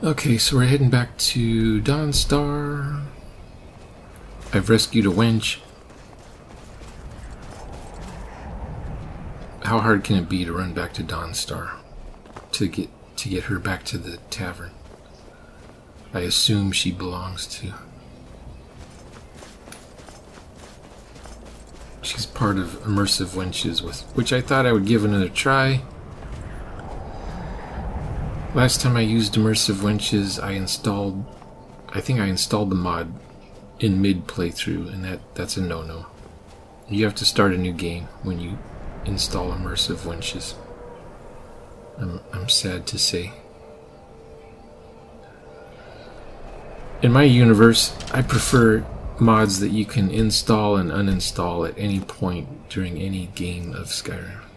Okay, so we're heading back to Dawnstar. I've rescued a wench. How hard can it be to run back to Dawnstar to get to get her back to the tavern? I assume she belongs to. She's part of Immersive Wenches, with which I thought I would give another try. Last time I used Immersive Wenches, I installed, I think I installed the mod in mid playthrough, and that that's a no-no. You have to start a new game when you install Immersive Wenches. I'm, I'm sad to say. In my universe, I prefer mods that you can install and uninstall at any point during any game of Skyrim.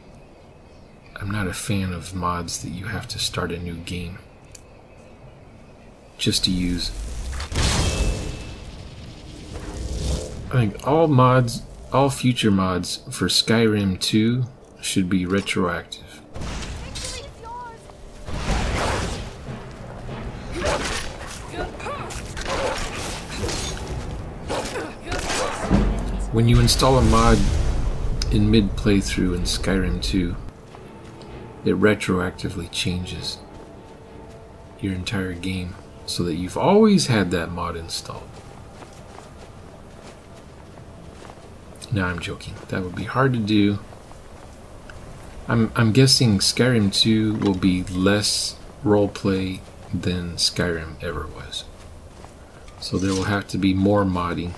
I'm not a fan of mods that you have to start a new game just to use. I think all mods, all future mods for Skyrim 2 should be retroactive. When you install a mod in mid playthrough in Skyrim 2, it retroactively changes your entire game so that you've always had that mod installed. No, I'm joking. That would be hard to do. I'm, I'm guessing Skyrim 2 will be less roleplay than Skyrim ever was. So there will have to be more modding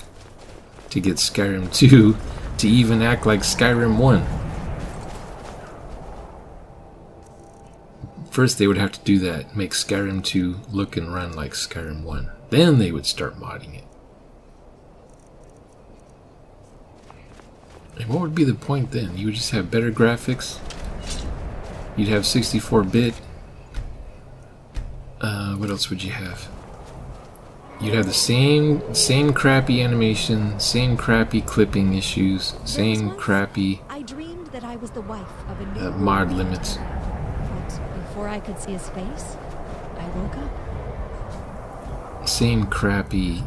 to get Skyrim 2 to even act like Skyrim 1. First, they would have to do that, make Skyrim 2 look and run like Skyrim 1. Then they would start modding it. And what would be the point then? You would just have better graphics. You'd have 64-bit. Uh, what else would you have? You'd have the same same crappy animation, same crappy clipping issues, same crappy I dreamed that I was the wife of a new uh, mod limits. Before I could see his face, I woke up. Same crappy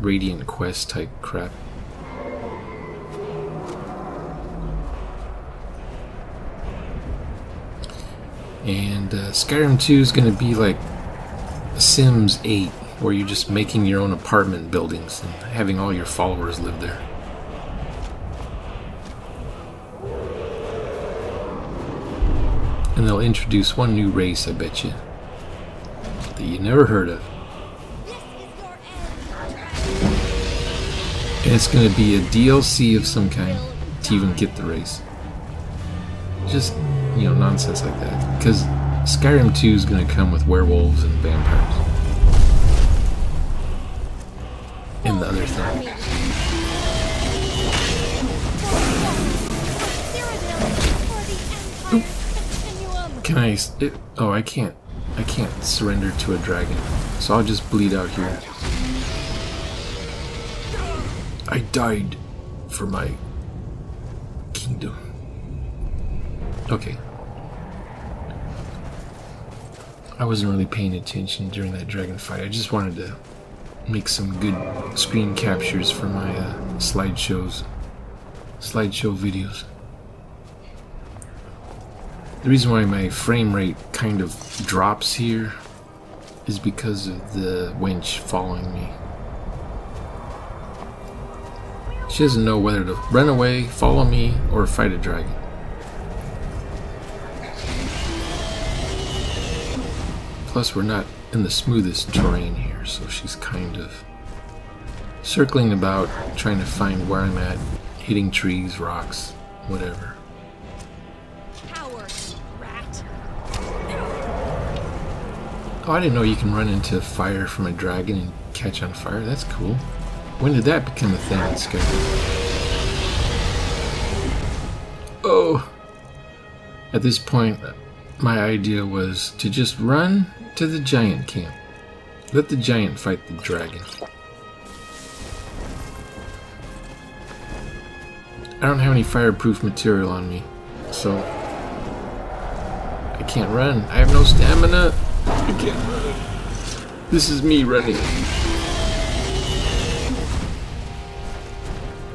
Radiant Quest type crap. And uh, Skyrim 2 is going to be like Sims 8, where you're just making your own apartment buildings and having all your followers live there. They'll introduce one new race, I bet you, that you never heard of. And it's going to be a DLC of some kind to even get the race. Just, you know, nonsense like that. Because Skyrim 2 is going to come with werewolves and vampires. And the other thing. Can I... It, oh, I can't. I can't surrender to a dragon, so I'll just bleed out here. I died for my kingdom. Okay. I wasn't really paying attention during that dragon fight. I just wanted to make some good screen captures for my uh, slideshows, slideshow videos. The reason why my frame rate kind of drops here is because of the wench following me. She doesn't know whether to run away, follow me, or fight a dragon. Plus, we're not in the smoothest terrain here, so she's kind of circling about, trying to find where I'm at, hitting trees, rocks, whatever. Oh, I didn't know you can run into fire from a dragon and catch on fire. That's cool. When did that become a thing in Skyrim? Oh! At this point, my idea was to just run to the giant camp. Let the giant fight the dragon. I don't have any fireproof material on me, so I can't run. I have no stamina. This is me running.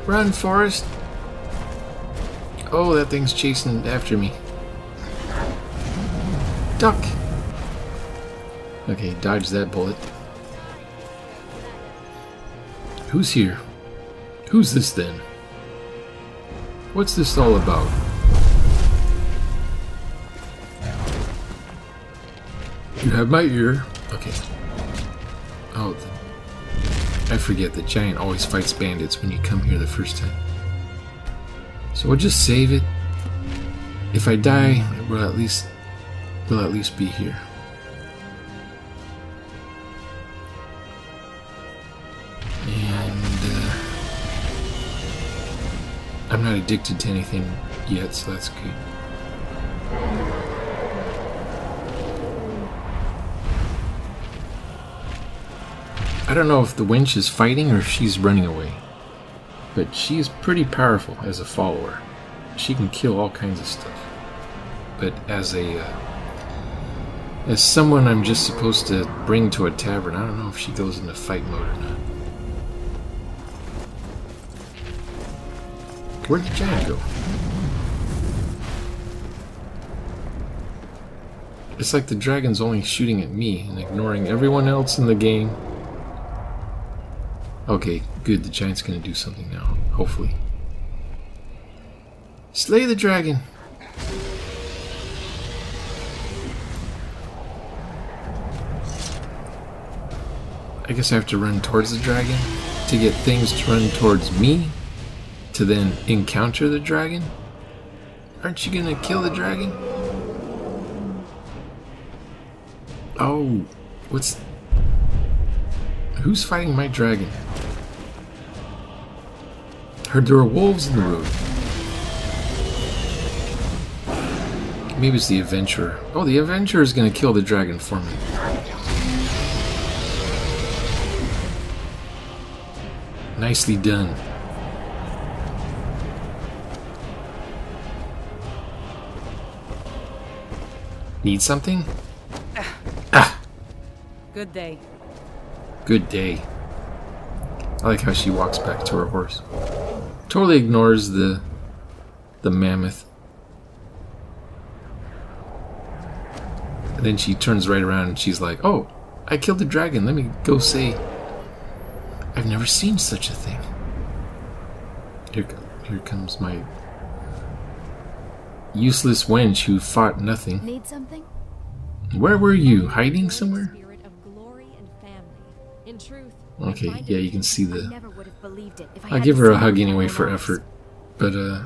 Run, Forrest! Oh, that thing's chasing after me. Duck! Okay, dodge that bullet. Who's here? Who's this then? What's this all about? Have my ear. Okay. Oh, I forget the giant always fights bandits when you come here the first time. So we'll just save it. If I die, we'll at least we'll at least be here. And uh, I'm not addicted to anything yet, so that's good. I don't know if the winch is fighting or if she's running away. But she is pretty powerful as a follower. She can kill all kinds of stuff. But as a uh, as someone I'm just supposed to bring to a tavern, I don't know if she goes into fight mode or not. Where'd the giant go? It's like the dragon's only shooting at me and ignoring everyone else in the game. Okay, good. The giant's gonna do something now. Hopefully. Slay the dragon! I guess I have to run towards the dragon to get things to run towards me to then encounter the dragon? Aren't you gonna kill the dragon? Oh, what's... Who's fighting my dragon? Heard there were wolves in the road. Maybe it's the adventurer. Oh, the adventurer is gonna kill the dragon for me. Nicely done. Need something? Ah! Good day. Good day. I like how she walks back to her horse. Totally ignores the the mammoth. And then she turns right around and she's like, "Oh, I killed the dragon. Let me go say I've never seen such a thing." Here, here comes my useless wench who fought nothing. Need something? Where were you? Hiding somewhere? Truth, Okay, yeah, you can see I the. never would have believed it if I I'll give her a hug anyway for effort. But, uh.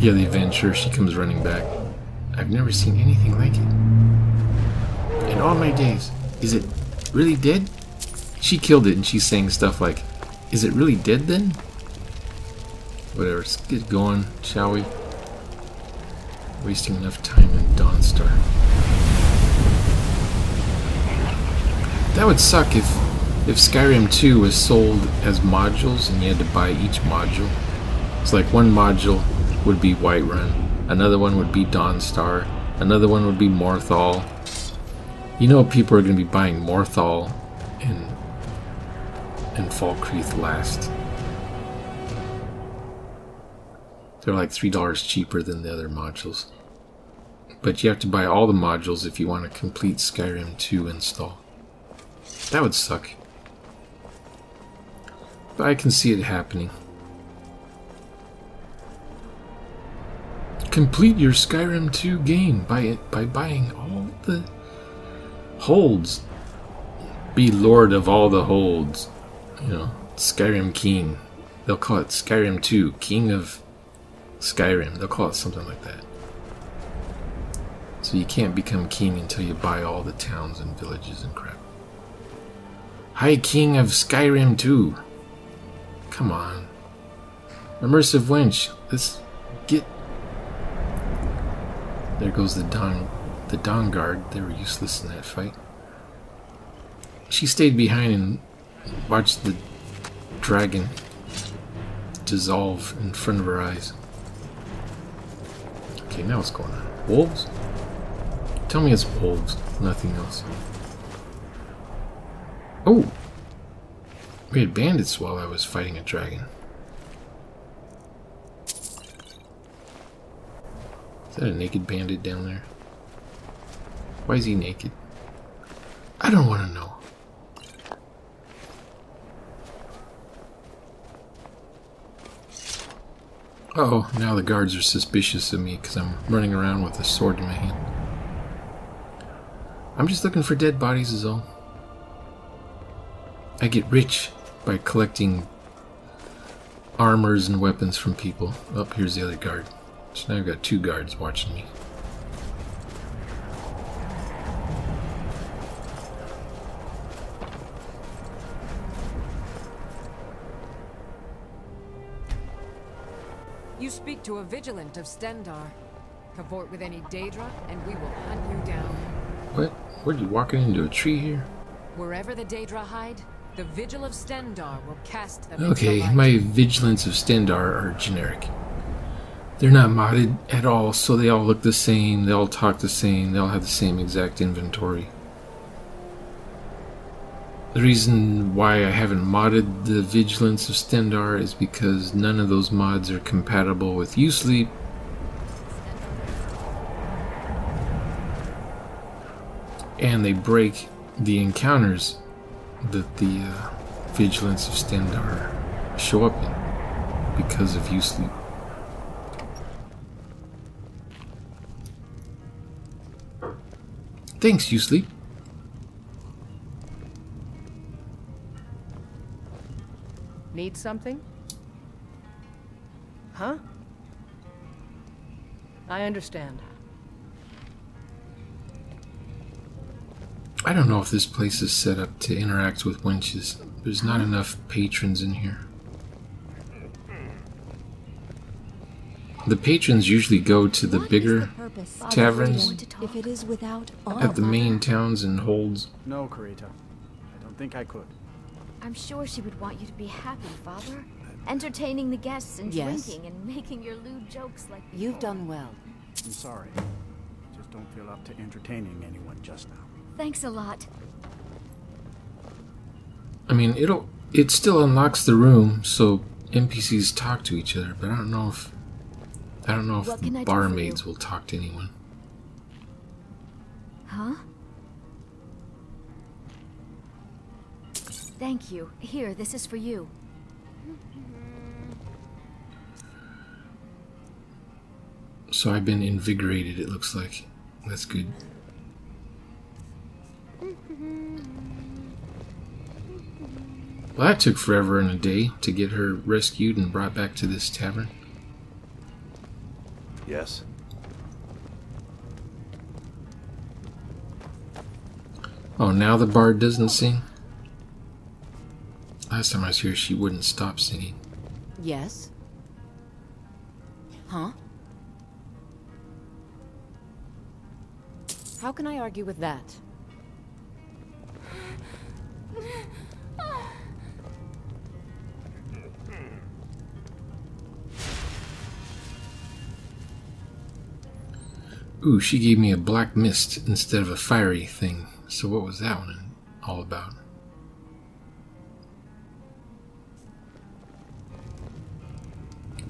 Yeah, the adventure. she comes running back. I've never seen anything like it. In all my days. Is it really dead? She killed it and she's saying stuff like, Is it really dead then? Whatever, let's get going, shall we? Wasting enough time in Dawnstar. That would suck if if Skyrim 2 was sold as modules and you had to buy each module. It's like one module would be Whiterun, another one would be Dawnstar, another one would be Morthal. You know people are going to be buying Morthal and and Falkreath last. They're like $3 cheaper than the other modules. But you have to buy all the modules if you want a complete Skyrim 2 install. That would suck. But I can see it happening. Complete your Skyrim 2 game by it by buying all the holds. Be lord of all the holds. You know, Skyrim King. They'll call it Skyrim 2, King of Skyrim. They'll call it something like that. So you can't become king until you buy all the towns and villages and crap. High King of Skyrim 2. Come on. Immersive wench. Let's get. There goes the Don, the Dawnguard. They were useless in that fight. She stayed behind and watched the dragon dissolve in front of her eyes. Okay, now what's going on? Wolves? Tell me it's wolves, nothing else. Oh! We had bandits while I was fighting a dragon. Is that a naked bandit down there? Why is he naked? I don't want to know. Uh oh, now the guards are suspicious of me because I'm running around with a sword in my hand. I'm just looking for dead bodies is all. I get rich by collecting armors and weapons from people. Up oh, here's the other guard. So now I've got two guards watching me. You speak to a vigilant of Stendarr. Cavort with any Daedra, and we will hunt you down. What? What are you walking into a tree here? Wherever the Daedra hide, the Vigil of Stendarr will cast them Okay, my Vigilants of Stendarr are generic. They're not modded at all, so they all look the same, they all talk the same, they all have the same exact inventory. The reason why I haven't modded the Vigilants of Stendarr is because none of those mods are compatible with USLEEP. And they break the encounters that the uh, Vigilants of Stendarr show up in because of USLEEP. Thanks, USLEEP. Need something? Huh? I understand. I don't know if this place is set up to interact with winches. There's not enough patrons in here. The patrons usually go to the bigger the taverns at the main towns and holds. No, Karita. I don't think I could. I'm sure she would want you to be happy, Father. Entertaining the guests and yes. drinking and making your lewd jokes like before. You've done well. I'm sorry. I just don't feel up to entertaining anyone just now. Thanks a lot. I mean, it'll it still unlocks the room so NPCs talk to each other, but I don't know if I don't know if barmaids will talk to anyone. Huh? Thank you. Here, this is for you. So I've been invigorated, it looks like. That's good. Well, that took forever and a day to get her rescued and brought back to this tavern. Yes. Oh, now the bard doesn't sing? Last time I was here, she wouldn't stop singing. Yes. Huh? How can I argue with that? Ooh, she gave me a black mist instead of a fiery thing. So what was that one all about?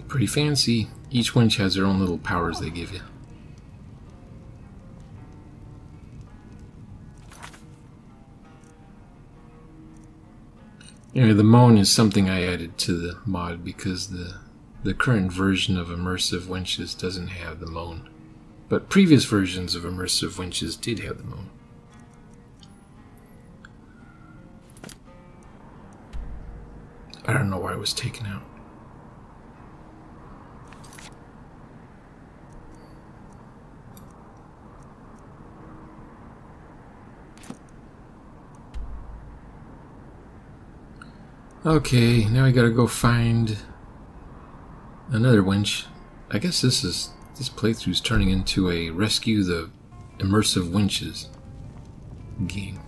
Pretty fancy. Each wench has their own little powers they give you. Anyway, the moan is something I added to the mod because the the current version of immersive wenches doesn't have the moan. But previous versions of immersive wenches did have them on. I don't know why it was taken out. Okay, now I gotta go find another winch. I guess this is this playthrough is turning into a rescue the immersive wenches game.